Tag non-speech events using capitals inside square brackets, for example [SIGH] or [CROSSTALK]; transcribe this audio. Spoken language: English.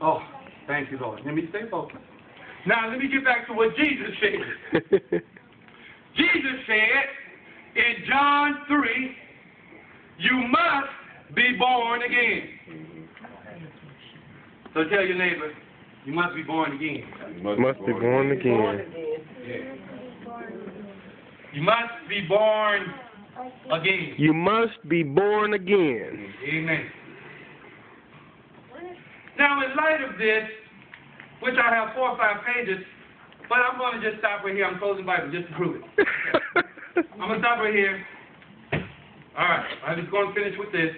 Oh, thank you, Lord. Let me stay focused. Now, let me get back to what Jesus said. [LAUGHS] Jesus said in John 3, you must be born again. So tell your neighbor, you must be born again. Must be born again. You must be born again. You must be born again. Amen. Now, in light of this, which I have four or five pages, but I'm going to just stop right here. I'm closing Bible just to prove it. [LAUGHS] I'm going to stop right here. All right. I'm just going to finish with this.